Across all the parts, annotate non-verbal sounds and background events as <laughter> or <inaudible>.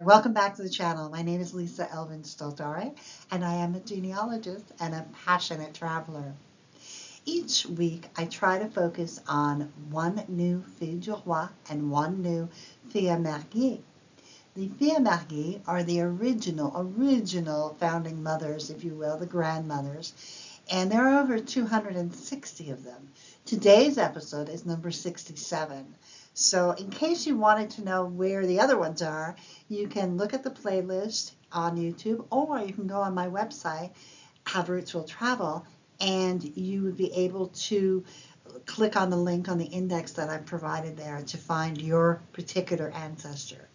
Welcome back to the channel. My name is Lisa Elvin Stoltare, and I am a genealogist and a passionate traveler. Each week, I try to focus on one new fille du roi and one new fille à marier. The filles à marier are the original, original founding mothers, if you will, the grandmothers, and there are over 260 of them. Today's episode is number 67. So in case you wanted to know where the other ones are, you can look at the playlist on YouTube or you can go on my website, Have Roots Will Travel, and you would be able to click on the link on the index that I've provided there to find your particular ancestor.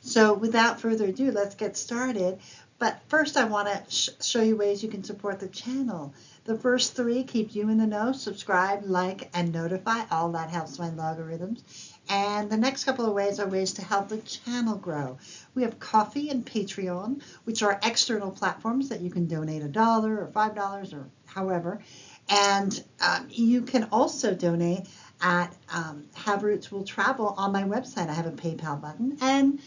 So without further ado, let's get started. But first I want to sh show you ways you can support the channel. The first three keep you in the know, subscribe, like, and notify. All that helps my logarithms. And the next couple of ways are ways to help the channel grow. We have Ko-fi and Patreon, which are external platforms that you can donate a dollar or five dollars or however. And um, you can also donate at um, Have Roots Will Travel on my website. I have a PayPal button. And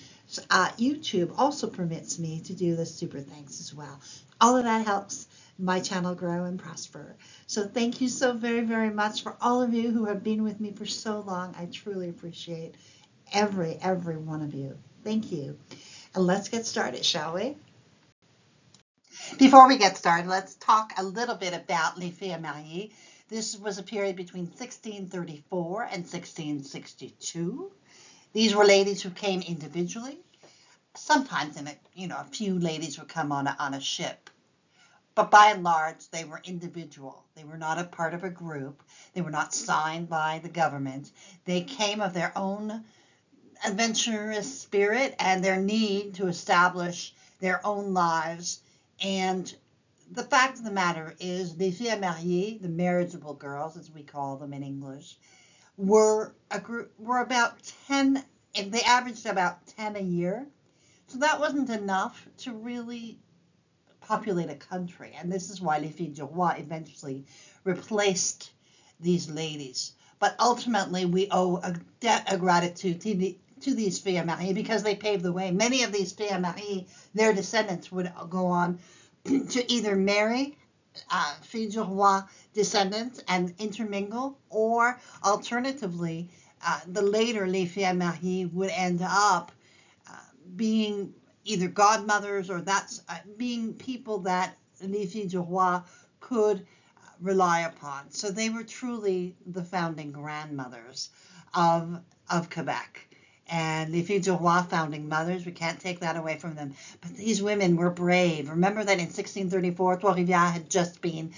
uh, YouTube also permits me to do the super thanks as well. All of that helps my channel grow and prosper. So thank you so very, very much for all of you who have been with me for so long. I truly appreciate every, every one of you. Thank you. And let's get started, shall we? Before we get started, let's talk a little bit about Les Filles à Marier. This was a period between 1634 and 1662. These were ladies who came individually. Sometimes, in a, you know, a few ladies would come on a, on a ship but by and large, they were individual. They were not a part of a group. They were not signed by the government. They came of their own adventurous spirit and their need to establish their own lives. And the fact of the matter is, les filles à marier, the marriageable girls, as we call them in English, were a group, were about 10, they averaged about 10 a year. So that wasn't enough to really populate a country. And this is why Les Filles du Roi eventually replaced these ladies. But ultimately, we owe a debt of gratitude to, the, to these filles à marier because they paved the way. Many of these filles à marier, their descendants would go on <clears throat> to either marry uh, filles du roi descendants and intermingle, or alternatively, uh, the later les filles à marier would end up uh, being either godmothers or that's uh, being people that du roi could rely upon. So they were truly the founding grandmothers of of Quebec. And du roi founding mothers, we can't take that away from them. But these women were brave. Remember that in 1634, Trois-Rivières had just been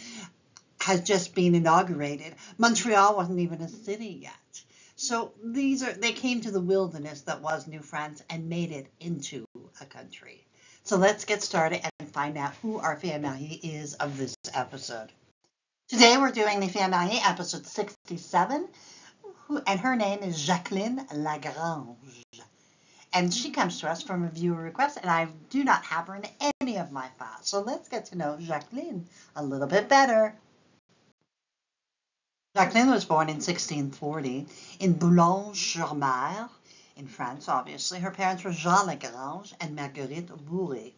has just been inaugurated. Montreal wasn't even a city yet. So these are they came to the wilderness that was New France and made it into a country. So let's get started and find out who our family is of this episode. Today we're doing the family episode 67, and her name is Jacqueline Lagrange. And she comes to us from a viewer request, and I do not have her in any of my files. So let's get to know Jacqueline a little bit better. Jacqueline was born in 1640 in Boulogne-sur-Mer, in France, obviously. Her parents were Jean Lagrange and Marguerite Bourret.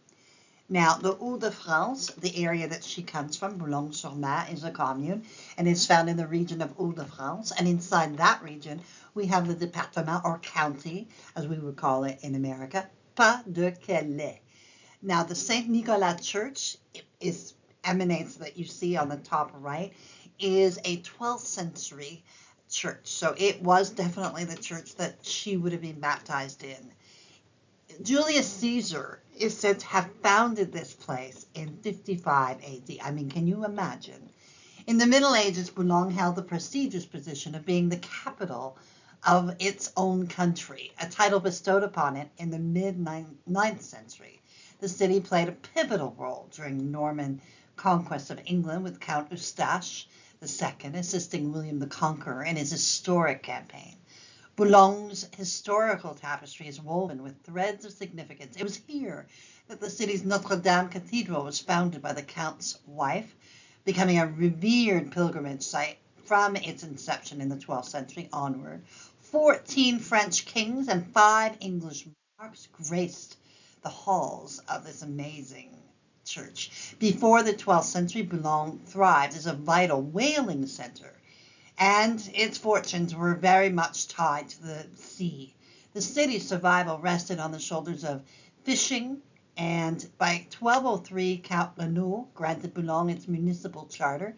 Now, the Hauts-de-France, the area that she comes from, Boulogne-sur-Mer, is a commune and is found in the region of Hauts-de-France. And inside that region, we have the département or county, as we would call it in America, Pas-de-Calais. Now, the Saint Nicolas Church is emanates that you see on the top right is a 12th century church. So it was definitely the church that she would have been baptized in. Julius Caesar is said to have founded this place in 55 AD. I mean, can you imagine? In the Middle Ages, Boulogne held the prestigious position of being the capital of its own country, a title bestowed upon it in the mid 9th century. The city played a pivotal role during Norman conquest of England with Count Eustache II, assisting William the Conqueror in his historic campaign. Boulogne's historical tapestry is woven with threads of significance. It was here that the city's Notre Dame Cathedral was founded by the Count's wife, becoming a revered pilgrimage site from its inception in the 12th century onward. 14 French kings and five English monarchs graced the halls of this amazing church. Before the 12th century, Boulogne thrived as a vital whaling center, and its fortunes were very much tied to the sea. The city's survival rested on the shoulders of fishing, and by 1203, Count Lanou granted Boulogne its municipal charter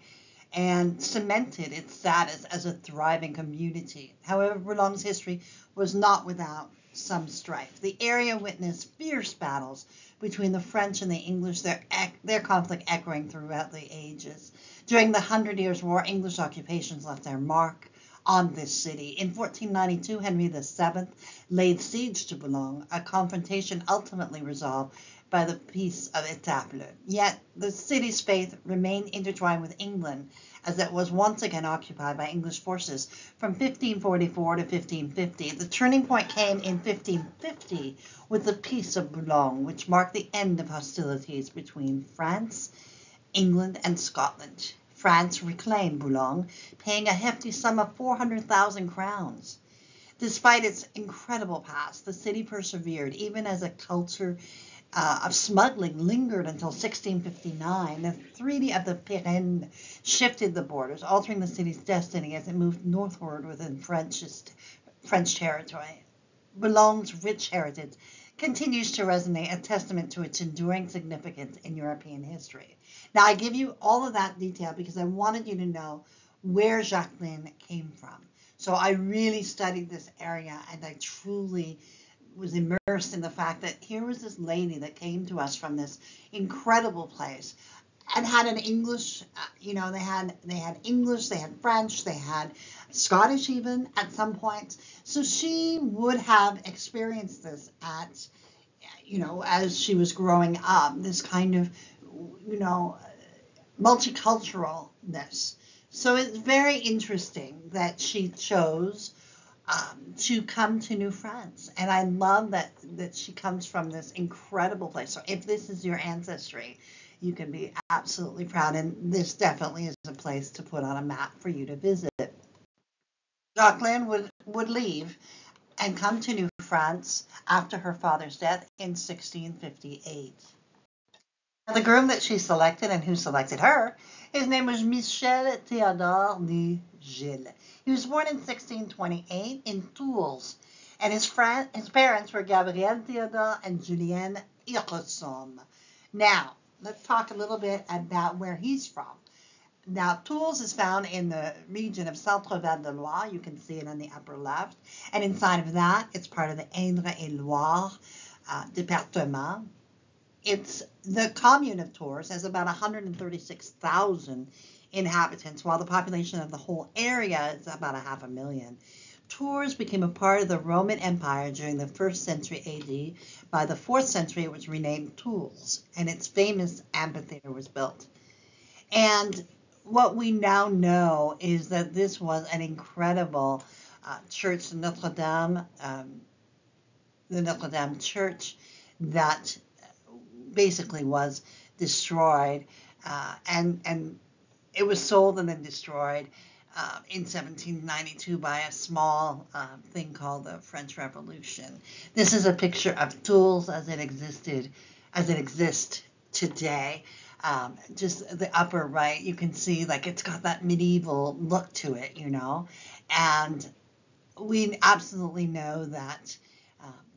and cemented its status as a thriving community. However, Boulogne's history was not without some strife. The area witnessed fierce battles between the French and the English, their, their conflict echoing throughout the ages. During the Hundred Years' War, English occupations left their mark on this city. In 1492, Henry VII laid siege to Boulogne, a confrontation ultimately resolved by the Peace of Etaples. Yet the city's faith remained intertwined with England as it was once again occupied by English forces from 1544 to 1550. The turning point came in 1550 with the Peace of Boulogne, which marked the end of hostilities between France, England, and Scotland. France reclaimed Boulogne, paying a hefty sum of 400,000 crowns. Despite its incredible past, the city persevered, even as a culture uh, of smuggling lingered until 1659. The Treaty of the Pyrenees shifted the borders, altering the city's destiny as it moved northward within French, French territory. Boulogne's rich heritage continues to resonate, a testament to its enduring significance in European history. Now, I give you all of that detail because I wanted you to know where Jacqueline came from. So I really studied this area and I truly was immersed in the fact that here was this lady that came to us from this incredible place and had an English, uh, you know, they had they had English, they had French, they had Scottish even at some point. So she would have experienced this at, you know, as she was growing up, this kind of, you know, multiculturalness. So it's very interesting that she chose um, to come to New France. And I love that that she comes from this incredible place. So if this is your ancestry, you can be absolutely proud. And this definitely is a place to put on a map for you to visit. Jacqueline would, would leave and come to New France after her father's death in 1658. The groom that she selected and who selected her, his name was Michel Théodore de Gilles. He was born in 1628 in Tours, and his, friend, his parents were Gabriel Théodore and Julienne Iresom. Now, let's talk a little bit about where he's from. Now, Tours is found in the region of Centre-Val de Loire. You can see it on the upper left. And inside of that, it's part of the Indre-et-Loire uh, department. It's the commune of Tours has about 136,000 inhabitants, while the population of the whole area is about a half a million. Tours became a part of the Roman Empire during the first century AD. By the fourth century, it was renamed Tours, and its famous amphitheater was built. And what we now know is that this was an incredible uh, church, Notre Dame, um, the Notre Dame Church, that basically was destroyed, uh, and and it was sold and then destroyed uh, in 1792 by a small uh, thing called the French Revolution. This is a picture of Tours as it existed, as it exists today um, just the upper right, you can see like it's got that medieval look to it, you know. And we absolutely know that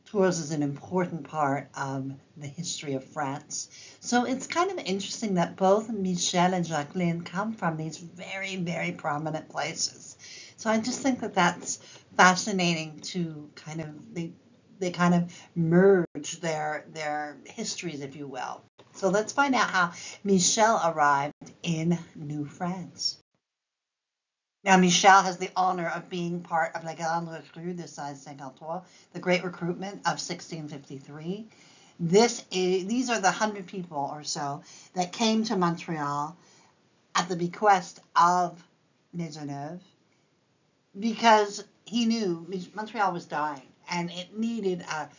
Tours is an important part of the history of France. So it's kind of interesting that both Michel and Jacqueline come from these very, very prominent places. So I just think that that's fascinating to kind of they they kind of merge their their histories, if you will. So let's find out how Michel arrived in New France. Now, Michel has the honor of being part of La Grande Recrue de 1653, the Great Recruitment of 1653. This is, these are the 100 people or so that came to Montreal at the bequest of Maisonneuve because he knew Montreal was dying and it needed a,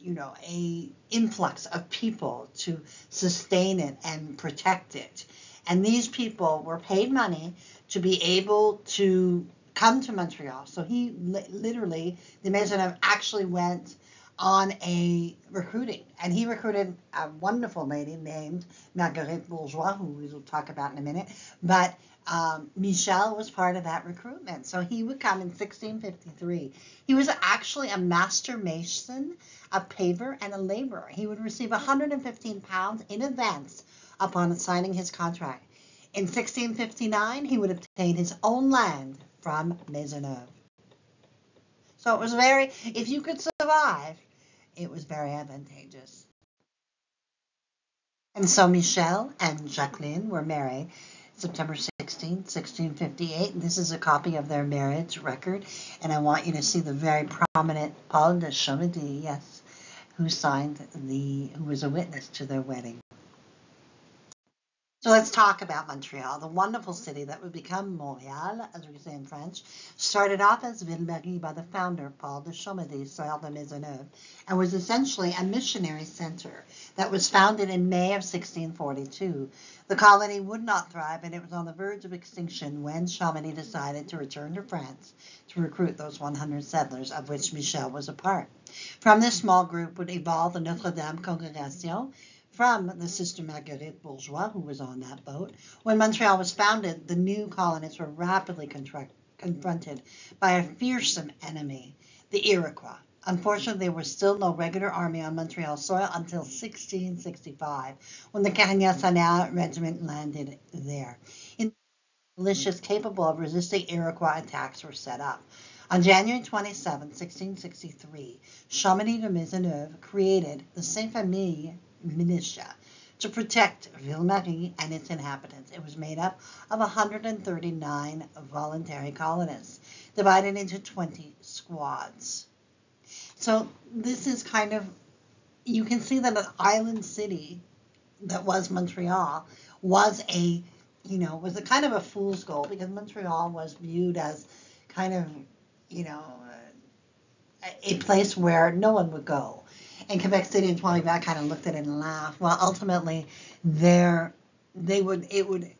you know, a influx of people to sustain it and protect it. And these people were paid money to be able to come to Montreal. So he li- literally, the Maisonneuve actually went on a recruiting. And he recruited a wonderful lady named Marguerite Bourgeoys, who we will talk about in a minute. But um, Michel was part of that recruitment. So he would come in 1653. He was actually a master mason, a paver, and a laborer. He would receive 115 pounds in advance upon signing his contract. In 1659, he would obtain his own land from Maisonneuve. So it was very, if you could survive, it was very advantageous. And so Michel and Jacqueline were married September 16, 1658. This is a copy of their marriage record, and I want you to see the very prominent Paul de yes, who signed the, who was a witness to their wedding. So let's talk about Montreal, the wonderful city that would become Montréal, as we say in French. Started off as Ville-Marie by the founder, Paul de Chomedey, Sieur de Maisonneuve, and was essentially a missionary center that was founded in May of 1642. The colony would not thrive, and it was on the verge of extinction when Chomedey decided to return to France to recruit those 100 settlers, of which Michel was a part. From this small group would evolve the Notre Dame Congregation, from the Sister Marguerite Bourgeoys, who was on that boat. When Montreal was founded, the new colonists were rapidly confronted by a fearsome enemy, the Iroquois. Unfortunately, there was still no regular army on Montreal soil until 1665, when the Carignan regiment landed there. In militias capable of resisting Iroquois attacks were set up. On January 27, 1663, Chomedey de Maisonneuve created the Sainte-Famille militia to protect Ville-Marie and its inhabitants. It was made up of 139 voluntary colonists, divided into 20 squads. So this is kind of, you can see that an island city that was Montreal was a, you know, was a kind of a fool's goal because Montreal was viewed as kind of, you know, a place where no one would go and Quebec City and Trois-Rivières kind of looked at it and laughed. Well, ultimately, there they would it would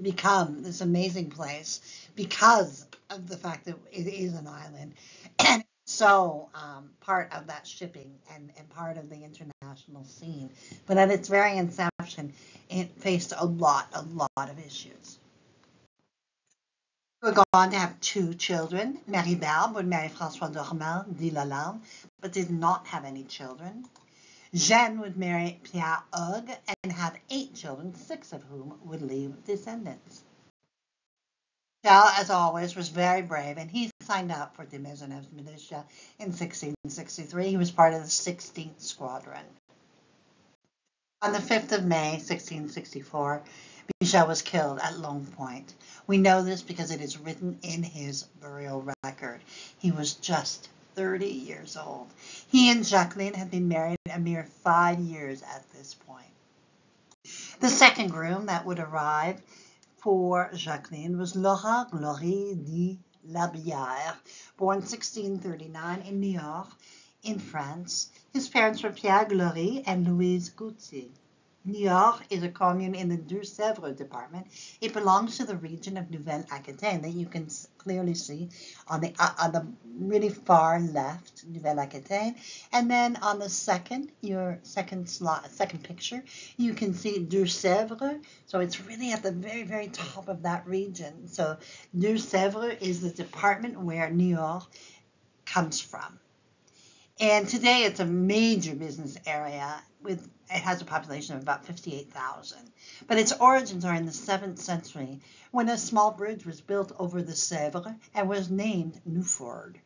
become this amazing place because of the fact that it is an island and so um, part of that shipping and, and part of the international scene. But at its very inception, it faced a lot, a lot of issues. We go on to have two children. Marie Barbe would marry François Dormel de Lalande, but did not have any children. Jeanne would marry Pierre Hug and have eight children, six of whom would leave descendants. Michel, as always, was very brave, and he signed up for the Maisonneuve's militia in 1663. He was part of the 16th Squadron. On the 5th of May, 1664, Michel was killed at Long Point. We know this because it is written in his burial record. He was just 30 years old. He and Jacqueline had been married a mere five years at this point. The second groom that would arrive for Jacqueline was Laurent Glory de Labière, born 1639 in Niort, in France. His parents were Pierre Glory and Louise Gauthier. Niort is a commune in the Deux-Sèvres department. It belongs to the region of Nouvelle-Aquitaine that you can clearly see on the uh, on the really far left, Nouvelle-Aquitaine, and then on the second, your second slot, second picture, you can see Deux-Sèvres. So it's really at the very very top of that region. So Deux-Sèvres is the department where Niort comes from. And today it's a major business area with it has a population of about 58,000. But its origins are in the 7th century when a small bridge was built over the Sèvre and was named Newford.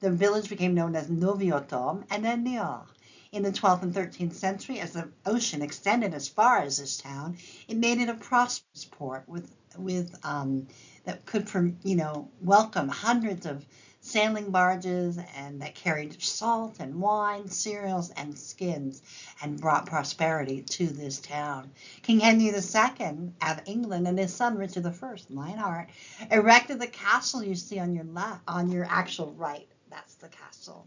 The village became known as Noviotom and then Niort. In the 12th and 13th century, as the ocean extended as far as this town, it made it a prosperous port with with um, that could, you know, welcome hundreds of sailing barges and that carried salt and wine, cereals and skins and brought prosperity to this town. King Henry II of England and his son Richard I, Lionheart, erected the castle you see on your left, on your actual right. That's the castle.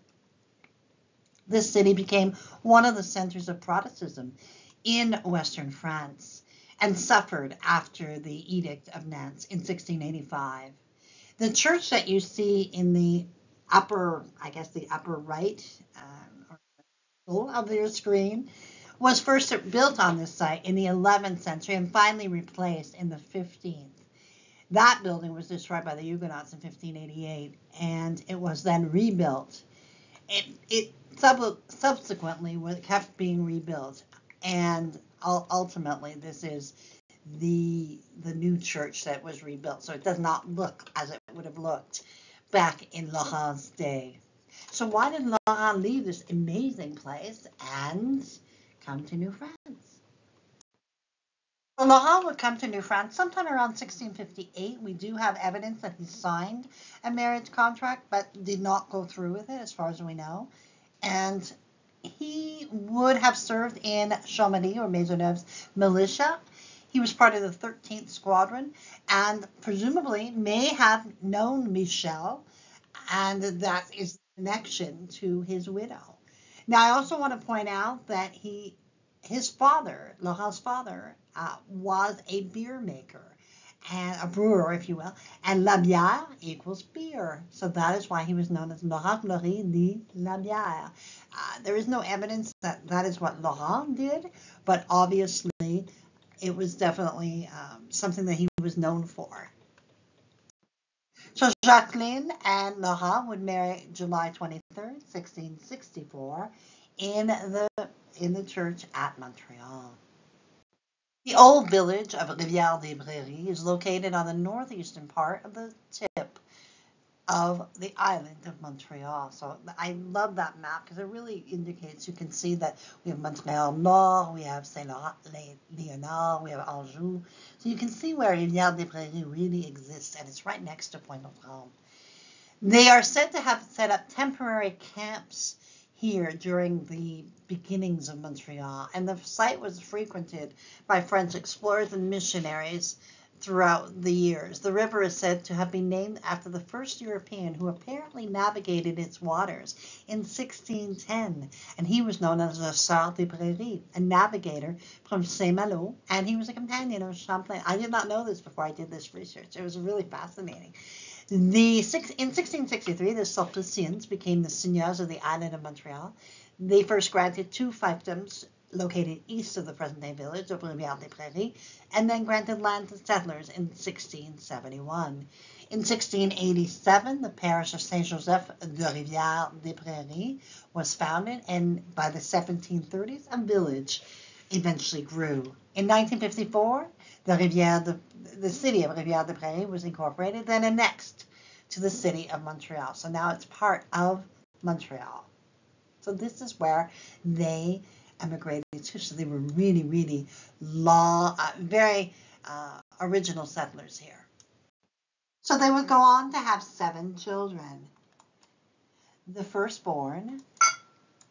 This city became one of the centers of Protestantism in Western France and suffered after the Edict of Nantes in 1685. The church that you see in the upper, I guess the upper right, um, of your screen was first built on this site in the 11th century and finally replaced in the 15th. That building was destroyed by the Huguenots in 1588 and it was then rebuilt. It, it sub- subsequently was kept being rebuilt and ultimately this is the the new church that was rebuilt so it does not look as it would have looked back in Laurent's day. So why did Laurent leave this amazing place and come to New France? Well, Laurent would come to New France sometime around 1658. We do have evidence that he signed a marriage contract, but did not go through with it, as far as we know. And he would have served in Chomedey or Maisonneuve's militia. He was part of the 13th Squadron and presumably may have known Michel, and that is connection to his widow. Now, I also want to point out that he, his father, Laurent's father, uh, was a beer maker and a brewer, if you will, and la bière equals beer. So that is why he was known as Laurent Fleury de la bière. Uh, there is no evidence that that is what Laurent did, but obviously it was definitely um, something that he was known for. So Jacqueline and Laurent would marry July 23rd, 1664, in the in the church at Montreal. The old village of Rivière-des-Prairies is located on the northeastern part of the of the island of Montreal. So I love that map because it really indicates you can see that we have Montreal Nord, we have Saint Leonard, we have Anjou. So you can see where Rivière des Prairies really exists and it's right next to Pointe aux Trembles. They are said to have set up temporary camps here during the beginnings of Montreal, and the site was frequented by French explorers and missionaries throughout the years. The river is said to have been named after the first European who apparently navigated its waters in 1610, and he was known as Le Sart de Prairies, a navigator from Saint-Malo, and he was a companion of Champlain. I did not know this before I did this research. It was really fascinating. The six, in 1663, the Sulpicians became the seigneurs of the island of Montreal. They first granted two fiefdoms located east of the present-day village of Rivière-des-Prairies, and then granted land to settlers in 1671. In 1687, the parish of Saint-Joseph de Rivière-des-Prairies was founded, and by the 1730s, a village eventually grew. In 1954, the de, the city of Rivière-des-Prairies was incorporated, then annexed to the city of Montreal. So now it's part of Montreal. So this is where they emigrated. So they were really, really law, uh, very uh, original settlers here. So they would go on to have seven children. The firstborn,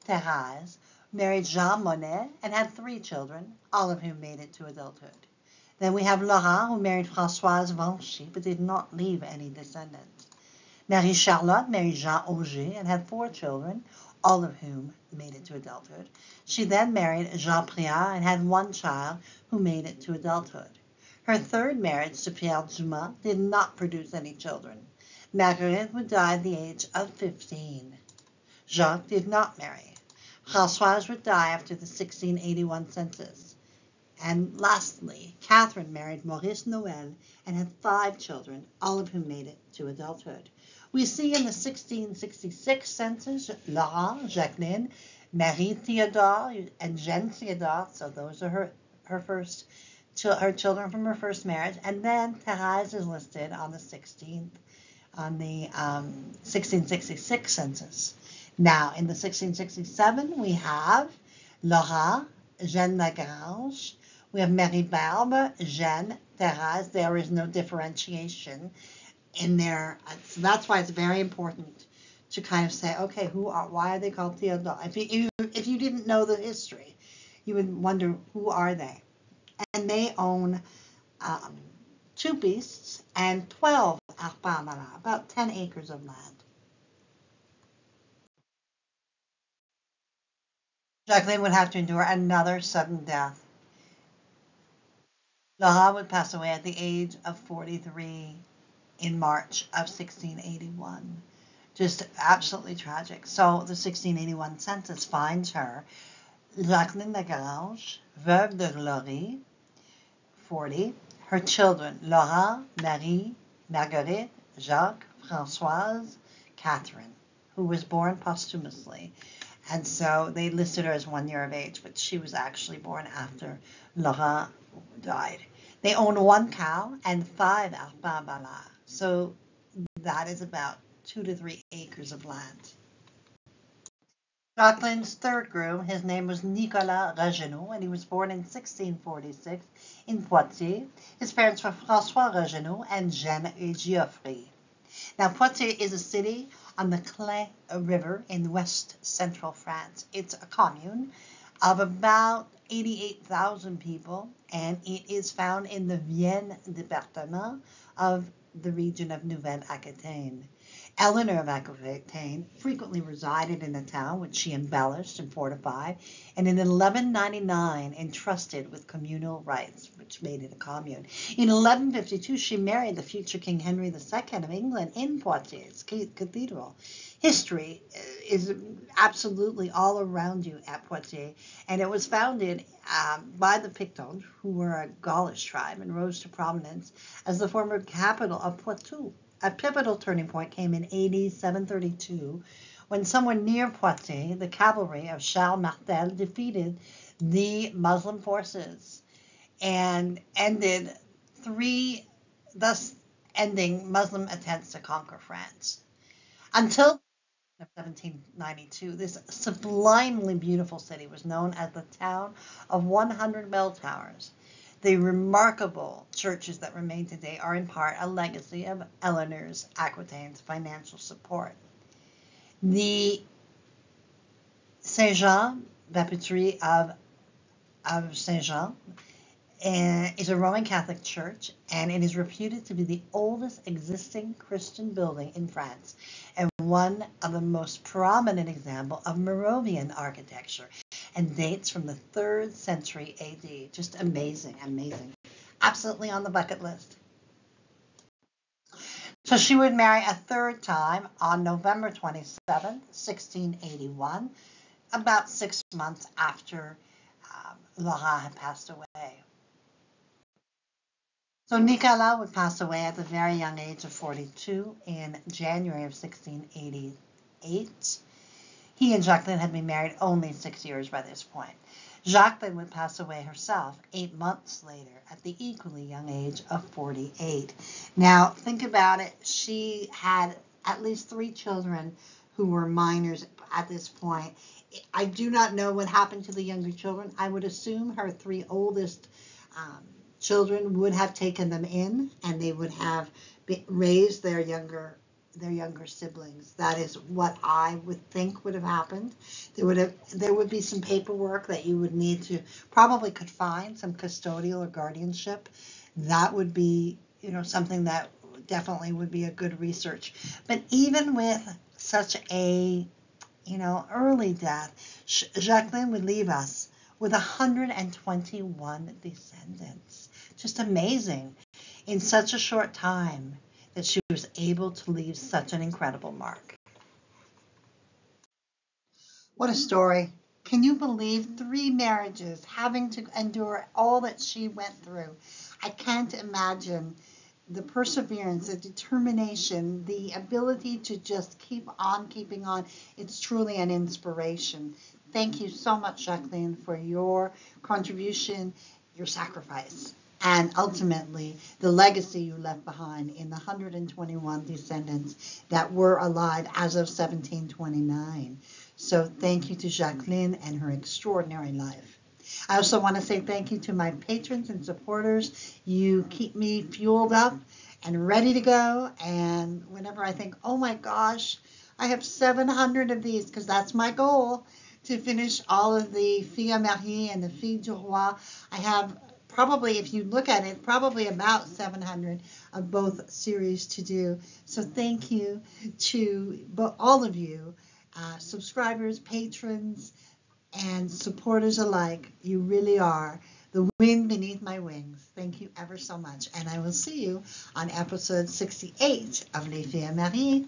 Thérèse, married Jean Monnet and had three children, all of whom made it to adulthood. Then we have Laurent, who married Françoise Vanchy, but did not leave any descendants. Marie Charlotte married Jean Auger and had four children, all of whom made it to adulthood. She then married Jean Priat and had one child who made it to adulthood. Her third marriage to Pierre Dumas did not produce any children. Marguerite would die at the age of 15. Jacques did not marry. Françoise would die after the 1681 census. And lastly, Catherine married Maurice Noel and had five children, all of whom made it to adulthood. We see in the 1666 census Laurent, Jacqueline, Marie Theodore, and Jeanne Theodore. So those are her, her first her children from her first marriage. And then Therese is listed on the 16th on the um, 1666 census. Now, in the 1667, we have Laurent, Jeanne Lagrange, we have Marie Barbe, Jeanne, Therese. There is no differentiation in there. So that's why it's very important to kind of say, okay, who are, why are they called Theodore? If you, if you didn't know the history, you would wonder who are they? And they own um, two beasts and 12 arpents about 10 acres of land. Jacqueline would have to endure another sudden death. Laurent would pass away at the age of 43 in March of 1681. Just absolutely tragic. So the 1681 census finds her Jacqueline Lagrange, veuve de Glory, 40. Her children, Laurent, Marie, Marguerite, Jacques, Françoise, Catherine, who was born posthumously. And so they listed her as one year of age, but she was actually born after Laurent died. They owned one cow and five arpents So that is about two to three acres of land. Jacqueline's third groom, his name was Nicolas Ragueneau, and he was born in 1646 in Poitiers. His parents were François Ragueneau and Jeanne Geoffrey. Now, Poitiers is a city on the Clain River in west central France. It's a commune of about 88,000 people, and it is found in the Vienne department of the region of Nouvelle-Aquitaine. Eleanor of Aquitaine frequently resided in the town, which she embellished and fortified, and in 1199 entrusted with communal rights, which made it a commune. In 1152, she married the future King Henry II of England in Poitiers Cathedral. History uh, is absolutely all around you at Poitiers, and it was founded um, by the Pictons, who were a Gaulish tribe and rose to prominence as the former capital of Poitou. A pivotal turning point came in AD 732 when somewhere near Poitiers, the cavalry of Charles Martel defeated the Muslim forces and ended three, thus ending Muslim attempts to conquer France. Until 1792, this sublimely beautiful city was known as the town of 100 bell towers. The remarkable churches that remain today are in part a legacy of Eleanor's Aquitaine's financial support. The Saint Jean Baptistry of, of Saint Jean uh, is a Roman Catholic church, and it is reputed to be the oldest existing Christian building in France and one of the most prominent example of Merovingian architecture and dates from the 3rd century AD. Just amazing, amazing. Absolutely on the bucket list. So she would marry a third time on November 27, 1681, about six months after um, Laurent had passed away. So Nicolas would pass away at the very young age of 42 in January of 1688. He and Jacqueline had been married only six years by this point. Jacqueline would pass away herself eight months later at the equally young age of 48. Now, think about it. She had at least three children who were minors at this point. I do not know what happened to the younger children. I would assume her three oldest um, children would have taken them in and they would have raised their younger their younger siblings. That is what I would think would have happened. There would have there would be some paperwork that you would need to probably could find some custodial or guardianship. That would be you know something that definitely would be a good research. But even with such a you know early death, Jacqueline would leave us with 121 descendants. Just amazing in such a short time that she was able to leave such an incredible mark. What a story. Can you believe three marriages, having to endure all that she went through? I can't imagine the perseverance, the determination, the ability to just keep on keeping on. It's truly an inspiration. Thank you so much, Jacqueline, for your contribution, your sacrifice and ultimately the legacy you left behind in the 121 descendants that were alive as of 1729. So thank you to Jacqueline and her extraordinary life. I also want to say thank you to my patrons and supporters. You keep me fueled up and ready to go. And whenever I think, oh my gosh, I have 700 of these because that's my goal to finish all of the Filles à Marier and the Filles du Roi. I have probably, if you look at it, probably about 700 of both series to do. So thank you to all of you, uh, subscribers, patrons, and supporters alike. You really are the wind beneath my wings. Thank you ever so much. And I will see you on episode 68 of Les Filles à Marier.